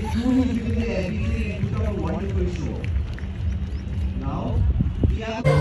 It's truly given everything and put wonderful show. Now, we are.